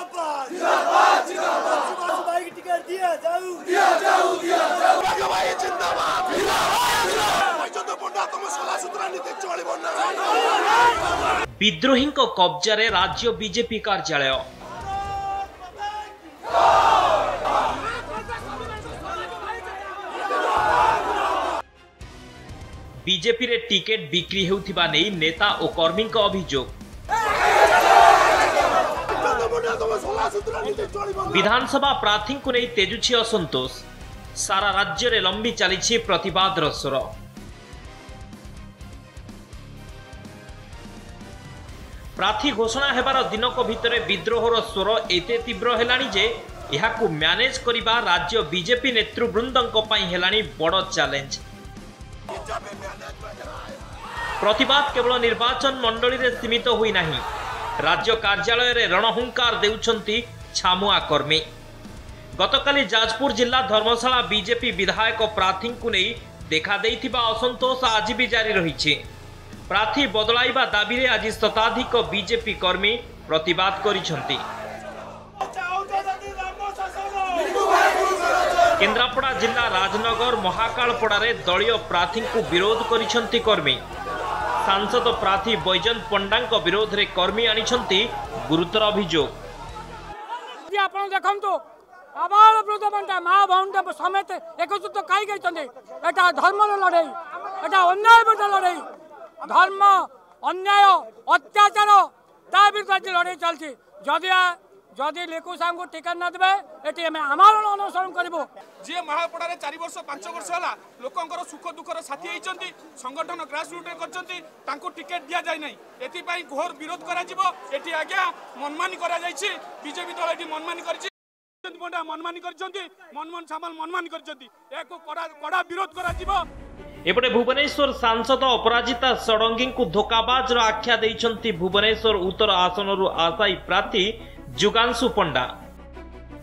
জিন্দাবাদ জিন্দাবাদ জিন্দাবাদ সুভাষ ভাই কি টিকিট দিয়া যাও দিয়া যাও দিয়া যাও রাজা ভাই জিন্দাবাদ ବିଦ୍ରୋହୀଙ୍କ କବ୍ଜାରେ ରାଜ୍ୟ ବିଜେପି କାର୍ଯ୍ୟାଳୟ ବିଜେପିରେ ଟିକେଟ୍ ବିକ୍ରି ହେଉଥିବା ନେଇ ନେତା ଓ କର୍ମୀଙ୍କ ଅଭିଯୋଗ ବିଧାନସଭା ପ୍ରାର୍ଥୀଙ୍କୁ ନେଇ ତେଜୁଛି ଅସନ୍ତୋଷ ସାରା ରାଜ୍ୟରେ ଲମ୍ବି ଚାଲିଛି ପ୍ରତିବାଦର ସ୍ୱର ପ୍ରାର୍ଥୀ ଘୋଷଣା ହେବାର ଦିନକ ଭିତରେ ବିଦ୍ରୋହର ସ୍ୱର ଏତେ ତୀବ୍ର ହେଲାଣି ଯେ ଏହାକୁ ମ୍ୟାନେଜ୍ କରିବା ରାଜ୍ୟ ବିଜେପି ନେତୃବୃନ୍ଦଙ୍କ ପାଇଁ ହେଲାଣି ବଡ଼ ଚ୍ୟାଲେଞ୍ଜ ପ୍ରତିବାଦ କେବଳ ନିର୍ବାଚନ ମଣ୍ଡଳୀରେ ସୀମିତ ହୋଇନାହିଁ ରାଜ୍ୟ କାର୍ଯ୍ୟାଳୟରେ ରଣହୁଙ୍କାର ଦେଉଛନ୍ତି ଛାମୁଆ କର୍ମୀ ଗତକାଲି ଯାଜପୁର ଜିଲ୍ଲା ଧର୍ମଶାଳା ବିଜେପି ବିଧାୟକ ପ୍ରାର୍ଥୀଙ୍କୁ ନେଇ ଦେଖାଦେଇଥିବା ଅସନ୍ତୋଷ ଆଜି ବି ଜାରି ରହିଛି ପ୍ରାର୍ଥୀ ବଦଳାଇବା ଦାବିରେ ଆଜି ଶତାଧିକ ବିଜେପି କର୍ମୀ ପ୍ରତିବାଦ କରିଛନ୍ତି କେନ୍ଦ୍ରାପଡ଼ା ଜିଲ୍ଲା ରାଜନଗର ମହାକାଳପଡ଼ାରେ ଦଳୀୟ ପ୍ରାର୍ଥୀଙ୍କୁ ବିରୋଧ କରିଛନ୍ତି କର୍ମୀ ସାଂସଦ ପ୍ରାର୍ଥୀ ବୈଜୟନ୍ତ ପଣ୍ଡାଙ୍କ ବିରୋଧରେ କର୍ମୀ ଆଣିଛନ୍ତି ଗୁରୁତର ଅଭିଯୋଗ ଆପଣ ଦେଖନ୍ତୁ আবার ব্রত বান্তা মা বোনটা সমেত একত্রিত কাই গেছেন এটা ধর্মর লড়াই এটা অন্যায় বিরুদ্ধে লড়াই ধর্ম অন্যায় অত্যাচার তা বিরুদ্ধে আজ লড়াই চলছে যদি ଯଦି ଲିକୁ ସାହୁଙ୍କୁ ଟିକେଟ୍ ନ ଦେବେ ଏଠି ଆମେ ଆମର ଅନୁସରଣ କରିବୁ ଯିଏ ମହାପଡ଼ାରେ ଚାରି ବର୍ଷ ପାଞ୍ଚ ବର୍ଷ ହେଲା ଲୋକଙ୍କର ସୁଖ ଦୁଃଖର ସାଥୀ ହେଇଛନ୍ତି ସଂଗଠନ ଗ୍ରାସ ରୁଟ୍ରେ କରିଛନ୍ତି ତାଙ୍କୁ ଟିକେଟ୍ ଦିଆଯାଇ ନାହିଁ ଏଥିପାଇଁ ଘୋର ବିରୋଧ କରାଯିବ ଏଠି ଆଜ୍ଞା ମନମାନି କରାଯାଇଛି ବିଜେପି ଦଳ ଏଠି ମନମାନି କରିଛି ଏପଟେ ଭୁବନେଶ୍ୱର ସାଂସଦ ଅପରାଜିତା ଷଡ଼ଙ୍ଗୀଙ୍କୁ ଧୋକାବାଜର ଆଖ୍ୟା ଦେଇଛନ୍ତି ଭୁବନେଶ୍ୱର ଉତ୍ତର ଆସନରୁ ଆଶାୟୀ ପ୍ରାର୍ଥୀ ଯୁଗାଂଶୁ ପଣ୍ଡା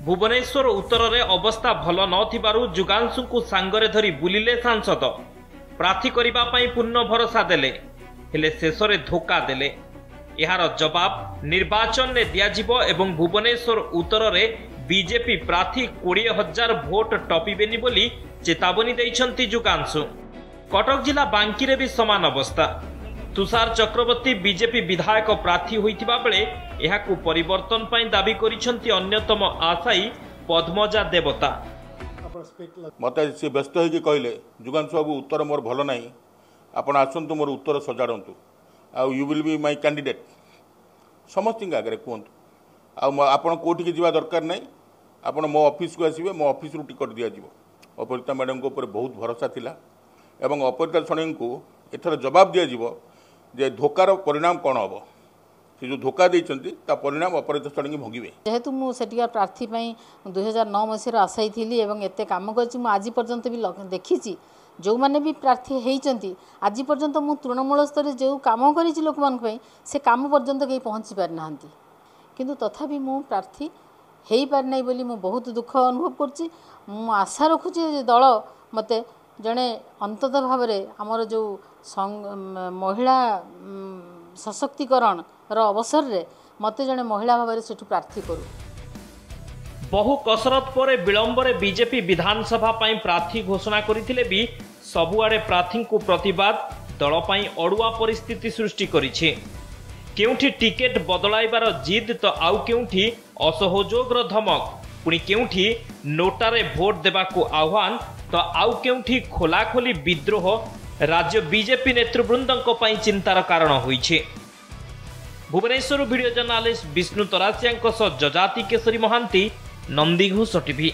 ଭୁବନେଶ୍ୱର ଉତ୍ତରରେ ଅବସ୍ଥା ଭଲ ନଥିବାରୁ ଯୁଗାଂଶୁଙ୍କୁ ସାଙ୍ଗରେ ଧରି ବୁଲିଲେ ସାଂସଦ ପ୍ରାର୍ଥୀ କରିବା ପାଇଁ ପୂର୍ଣ୍ଣ ଭରସା ଦେଲେ ହେଲେ ଶେଷରେ ଧୋକା ଦେଲେ ଏହାର ଜବାବ ନିର୍ବାଚନରେ ଦିଆଯିବ ଏବଂ ଭୁବନେଶ୍ୱର ଉତ୍ତରରେ ବିଜେପି ପ୍ରାର୍ଥୀ କୋଡ଼ିଏ ହଜାର ଭୋଟ ଟପିବେନି ବୋଲି ଚେତାବନୀ ଦେଇଛନ୍ତି ଯୁଗାଂଶୁ କଟକ ଜିଲ୍ଲା ବାଙ୍କିରେ ବି ସମାନ ଅବସ୍ଥା তুষার চক্রবর্তী বিজেপি বিধায়ক প্রার্থী হয়েছিল বেড়ে এখন পরিবর্তন পাই দাবি করছেন অন্যতম আশায়ী পদ্মজা দেবতা মতো সে ব্যস্ত হয়ে কহিলে যুগান্ত বাবু উত্তর মোর ভালো না আপনার আসন্তু মোর উত্তর সজাড়ু আউ উইল বি মাই ক্যান্ডিডেট সমস্ত আগে কুহতু আপনার কোটিকি যা দরকার নাই আপনার মো অফিসক আসবে মো অফিসর টিকট দিয়াযিব অপরিতা ম্যাডাম উপরে বহু ভরসা লা এবং অপরিতা ষণীকে এথর জবাব দিয়াযিব ଯେ ଧୋକାର ପରିଣାମ କ'ଣ ହେବ ସେ ଯେଉଁ ଧୋକା ଦେଇଛନ୍ତି ତା ପରିଣାମ ଅପରାଧ ସ୍ଥଳୀକି ଭୋଗିବେ ଯେହେତୁ ମୁଁ ସେଠିକା ପ୍ରାର୍ଥୀ ପାଇଁ ଦୁଇହଜାର ନଅ ମସିହାରୁ ଆଶାୟୀ ଥିଲି ଏବଂ ଏତେ କାମ କରିଛି ମୁଁ ଆଜି ପର୍ଯ୍ୟନ୍ତ ବି ଦେଖିଛି ଯେଉଁମାନେ ବି ପ୍ରାର୍ଥୀ ହୋଇଛନ୍ତି ଆଜି ପର୍ଯ୍ୟନ୍ତ ମୁଁ ତୃଣମୂଳ ସ୍ତରରେ ଯେଉଁ କାମ କରିଛି ଲୋକମାନଙ୍କ ପାଇଁ ସେ କାମ ପର୍ଯ୍ୟନ୍ତ କେହି ପହଞ୍ଚି ପାରିନାହାନ୍ତି କିନ୍ତୁ ତଥାପି ମୁଁ ପ୍ରାର୍ଥୀ ହୋଇପାରିନାହିଁ ବୋଲି ମୁଁ ବହୁତ ଦୁଃଖ ଅନୁଭବ କରୁଛି ମୁଁ ଆଶା ରଖୁଛି ଦଳ ମୋତେ ଜଣେ ଅନ୍ତତ ଭାବରେ ଆମର ଯେଉଁ ମହିଳା ସଶକ୍ତିକରଣର ଅବସରରେ ମୋତେ ଜଣେ ମହିଳା ଭାବରେ ସେଠୁ ପ୍ରାର୍ଥୀ କରୁ ବହୁ କସରତ ପରେ ବିଳମ୍ବରେ ବିଜେପି ବିଧାନସଭା ପାଇଁ ପ୍ରାର୍ଥୀ ଘୋଷଣା କରିଥିଲେ ବି ସବୁଆଡ଼େ ପ୍ରାର୍ଥୀଙ୍କୁ ପ୍ରତିବାଦ ଦଳ ପାଇଁ ଅଡ଼ୁଆ ପରିସ୍ଥିତି ସୃଷ୍ଟି କରିଛି କେଉଁଠି ଟିକେଟ୍ ବଦଳାଇବାର ଜିଦ୍ ତ ଆଉ କେଉଁଠି ଅସହଯୋଗର ଧମକ ପୁଣି କେଉଁଠି ନୋଟାରେ ଭୋଟ ଦେବାକୁ ଆହ୍ୱାନ ତ ଆଉ କେଉଁଠି ଖୋଲାଖୋଲି ବିଦ୍ରୋହ ରାଜ୍ୟ ବିଜେପି ନେତୃବୃନ୍ଦଙ୍କ ପାଇଁ ଚିନ୍ତାର କାରଣ ହୋଇଛି ଭୁବନେଶ୍ୱରରୁ ଭିଡ଼ିଓ ଜର୍ଣ୍ଣାଲିଷ୍ଟ ବିଷ୍ଣୁ ତରାସିଆଙ୍କ ସହ ଯଜାତି କେଶରୀ ମହାନ୍ତି ନନ୍ଦିଘୋଷ ଟିଭି